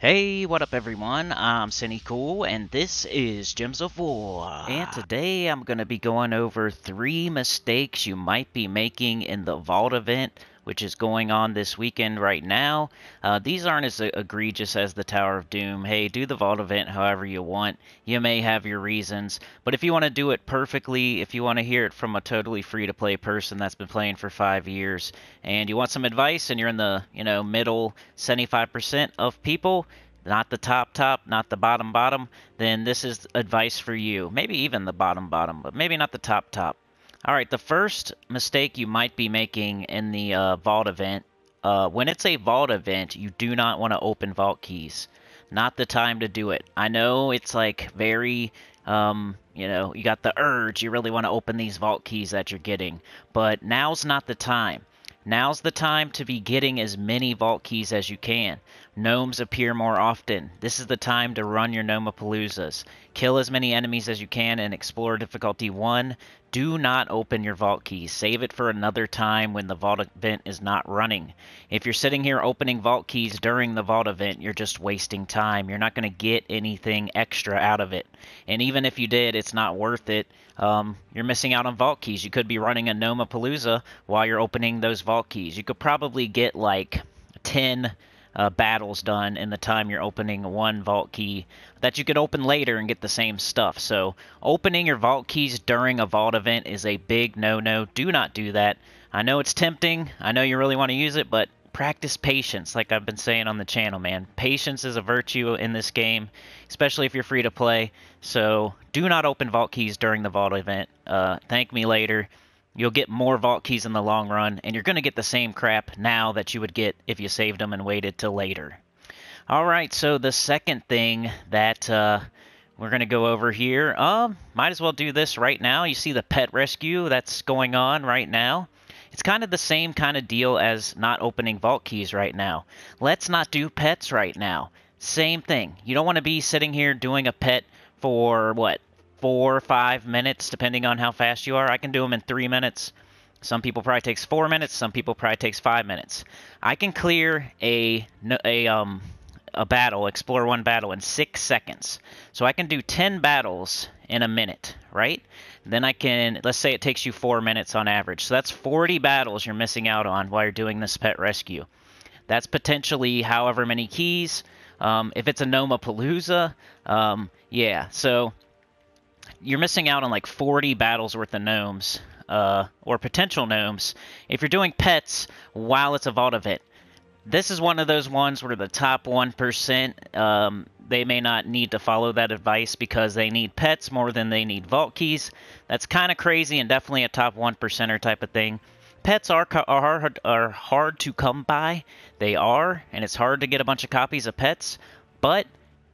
Hey, what up everyone? I'm Sinnycool and this is Gems of War. And today I'm going to be going over three mistakes you might be making in the Vault event which is going on this weekend right now. Uh, these aren't as egregious as the Tower of Doom. Hey, do the Vault event however you want. You may have your reasons, but if you want to do it perfectly, if you want to hear it from a totally free-to-play person that's been playing for five years, and you want some advice, and you're in the you know middle 75% of people, not the top top, not the bottom bottom, then this is advice for you. Maybe even the bottom bottom, but maybe not the top top. All right, the first mistake you might be making in the uh, vault event, uh, when it's a vault event, you do not want to open vault keys. Not the time to do it. I know it's like very, um, you know, you got the urge, you really want to open these vault keys that you're getting, but now's not the time. Now's the time to be getting as many vault keys as you can. Gnomes appear more often. This is the time to run your Gnomapaloozas. Kill as many enemies as you can and explore difficulty 1. Do not open your vault keys. Save it for another time when the vault event is not running. If you're sitting here opening vault keys during the vault event, you're just wasting time. You're not going to get anything extra out of it. And even if you did, it's not worth it. Um, you're missing out on vault keys. You could be running a Gnomapalooza while you're opening those vault keys. You could probably get like 10 uh, battles done in the time you're opening one vault key that you can open later and get the same stuff. So opening your vault keys during a vault event is a big no-no. Do not do that. I know it's tempting. I know you really want to use it, but practice patience like I've been saying on the channel, man. Patience is a virtue in this game, especially if you're free to play. So do not open vault keys during the vault event. Uh, thank me later. You'll get more vault keys in the long run, and you're going to get the same crap now that you would get if you saved them and waited till later. Alright, so the second thing that uh, we're going to go over here, um, might as well do this right now. You see the pet rescue that's going on right now. It's kind of the same kind of deal as not opening vault keys right now. Let's not do pets right now. Same thing. You don't want to be sitting here doing a pet for, what, four or five minutes, depending on how fast you are. I can do them in three minutes. Some people probably takes four minutes. Some people probably takes five minutes. I can clear a a um a battle, explore one battle in six seconds. So I can do ten battles in a minute, right? Then I can let's say it takes you four minutes on average. So that's 40 battles you're missing out on while you're doing this pet rescue. That's potentially however many keys. Um, if it's a Gnomapalooza, um, yeah. So you're missing out on like 40 battles worth of gnomes, uh, or potential gnomes, if you're doing pets while it's a vault event. This is one of those ones where the top 1%, um, they may not need to follow that advice because they need pets more than they need vault keys. That's kind of crazy and definitely a top 1%er type of thing. Pets are, are, are hard to come by. They are, and it's hard to get a bunch of copies of pets. But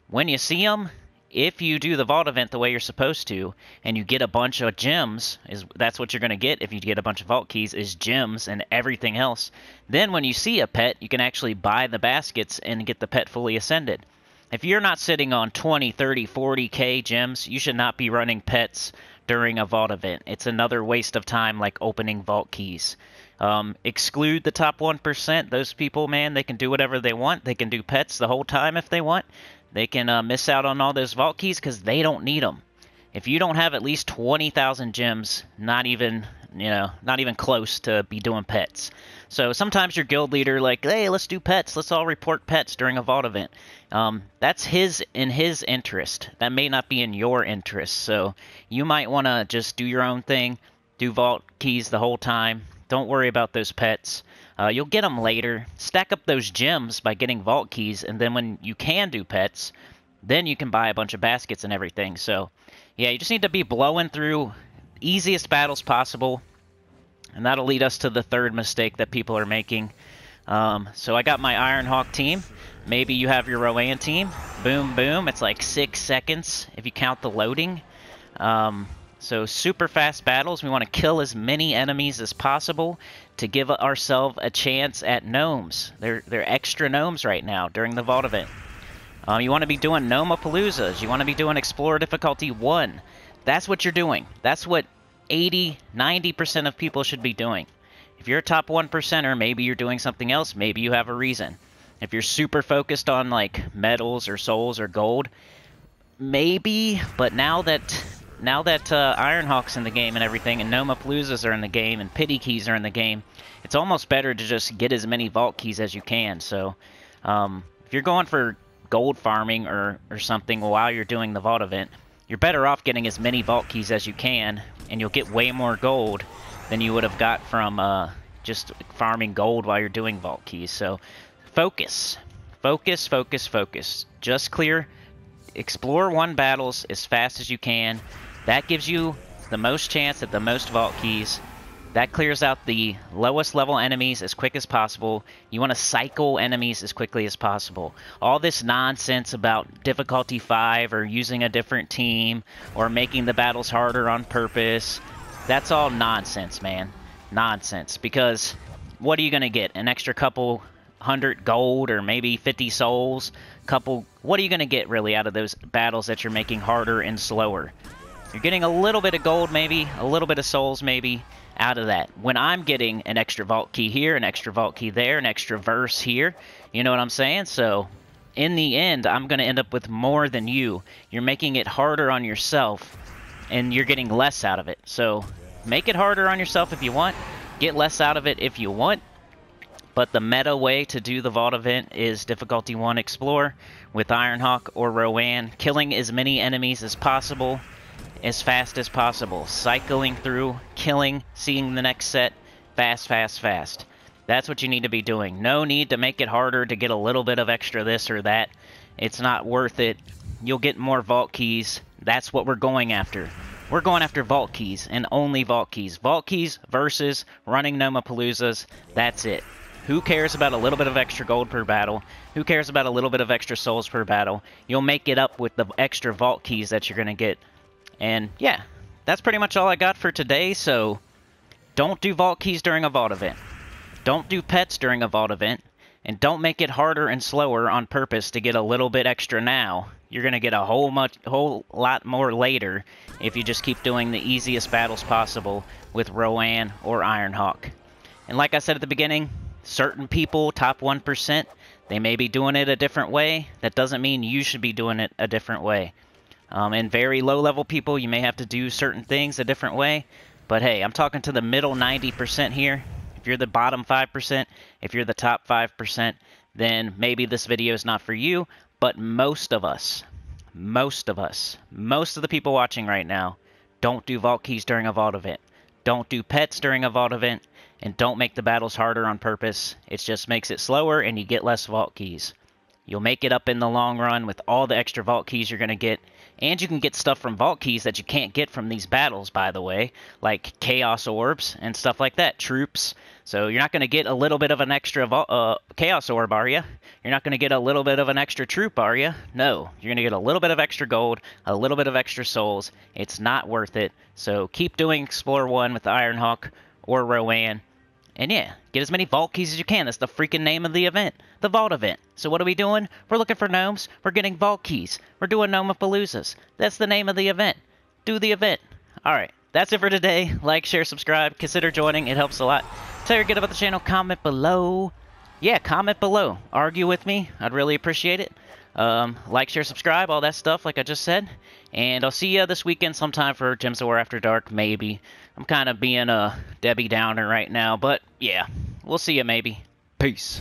when you see them, if you do the vault event the way you're supposed to and you get a bunch of gems is that's what you're going to get if you get a bunch of vault keys is gems and everything else. Then when you see a pet you can actually buy the baskets and get the pet fully ascended. If you're not sitting on 20 30 40k gems you should not be running pets during a vault event. It's another waste of time like opening vault keys. Um, exclude the top 1% those people man they can do whatever they want. They can do pets the whole time if they want they can uh, miss out on all those vault keys because they don't need them. If you don't have at least 20,000 gems, not even, you know, not even close to be doing pets. So sometimes your guild leader like, hey, let's do pets. Let's all report pets during a vault event. Um, that's his in his interest. That may not be in your interest. So you might want to just do your own thing, do vault keys the whole time. Don't worry about those pets. Uh, you'll get them later. Stack up those gems by getting vault keys, and then when you can do pets, then you can buy a bunch of baskets and everything. So, yeah, you just need to be blowing through easiest battles possible, and that'll lead us to the third mistake that people are making. Um, so I got my Ironhawk team. Maybe you have your Rowan team. Boom, boom. It's like six seconds if you count the loading. Um, so super fast battles. We want to kill as many enemies as possible to give ourselves a chance at gnomes. They're, they're extra gnomes right now during the vault event. Um, you want to be doing Gnomapaloozas. You want to be doing Explorer Difficulty 1. That's what you're doing. That's what 80, 90% of people should be doing. If you're a top 1%er, maybe you're doing something else. Maybe you have a reason. If you're super focused on like medals or souls or gold, maybe. But now that now that uh, Ironhawk's in the game and everything, and Gnome-Paloozas are in the game, and Pity Keys are in the game, it's almost better to just get as many Vault Keys as you can. So, um, if you're going for gold farming or, or something while you're doing the Vault event, you're better off getting as many Vault Keys as you can, and you'll get way more gold than you would have got from uh, just farming gold while you're doing Vault Keys. So, focus. Focus, focus, focus. Just clear explore one battles as fast as you can that gives you the most chance at the most vault keys. That clears out the lowest level enemies as quick as possible. You want to cycle enemies as quickly as possible. All this nonsense about difficulty 5 or using a different team or making the battles harder on purpose, that's all nonsense, man. Nonsense. Because what are you going to get? An extra couple hundred gold or maybe 50 souls? Couple. What are you going to get really out of those battles that you're making harder and slower? You're getting a little bit of gold maybe, a little bit of souls maybe out of that. When I'm getting an extra vault key here, an extra vault key there, an extra verse here, you know what I'm saying? So in the end, I'm going to end up with more than you. You're making it harder on yourself, and you're getting less out of it. So make it harder on yourself if you want. Get less out of it if you want. But the meta way to do the Vault event is difficulty 1 Explore with Ironhawk or Rowan, killing as many enemies as possible as fast as possible. Cycling through, killing, seeing the next set, fast, fast, fast. That's what you need to be doing. No need to make it harder to get a little bit of extra this or that. It's not worth it. You'll get more vault keys. That's what we're going after. We're going after vault keys and only vault keys. Vault keys versus running Gnome-Paloozas. That's it. Who cares about a little bit of extra gold per battle? Who cares about a little bit of extra souls per battle? You'll make it up with the extra vault keys that you're going to get and yeah, that's pretty much all I got for today, so don't do vault keys during a vault event. Don't do pets during a vault event. And don't make it harder and slower on purpose to get a little bit extra now. You're going to get a whole much whole lot more later if you just keep doing the easiest battles possible with Rowan or Ironhawk. And like I said at the beginning, certain people, top 1%, they may be doing it a different way. That doesn't mean you should be doing it a different way. Um, and very low level people, you may have to do certain things a different way. But hey, I'm talking to the middle 90% here. If you're the bottom 5%, if you're the top 5%, then maybe this video is not for you. But most of us, most of us, most of the people watching right now, don't do vault keys during a vault event. Don't do pets during a vault event. And don't make the battles harder on purpose. It just makes it slower and you get less vault keys. You'll make it up in the long run with all the extra vault keys you're going to get. And you can get stuff from vault keys that you can't get from these battles, by the way, like chaos orbs and stuff like that, troops. So you're not going to get a little bit of an extra uh, chaos orb, are you? You're not going to get a little bit of an extra troop, are you? No. You're going to get a little bit of extra gold, a little bit of extra souls. It's not worth it. So keep doing Explore 1 with Ironhawk or Rowan and yeah, get as many vault keys as you can. That's the freaking name of the event. The vault event. So what are we doing? We're looking for gnomes. We're getting vault keys. We're doing Gnome-Paloozas. That's the name of the event. Do the event. Alright, that's it for today. Like, share, subscribe. Consider joining. It helps a lot. Tell your guild about the channel. Comment below. Yeah, comment below. Argue with me. I'd really appreciate it. Um, like, share, subscribe, all that stuff, like I just said. And I'll see you this weekend sometime for Gems of War After Dark, maybe. I'm kind of being a Debbie Downer right now, but yeah, we'll see you maybe. Peace.